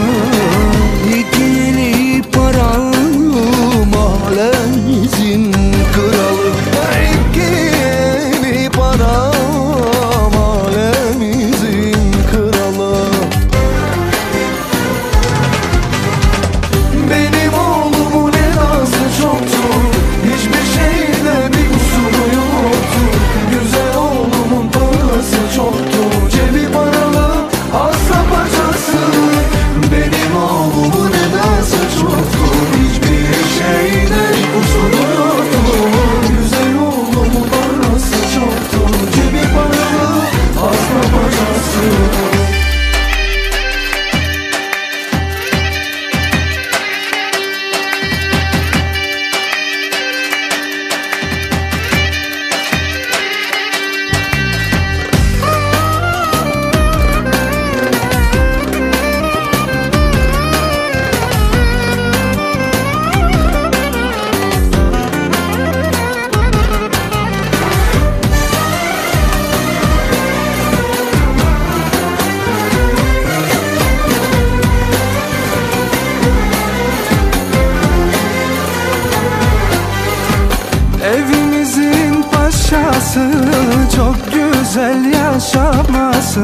Oh. Yaşaması Çok güzel yaşaması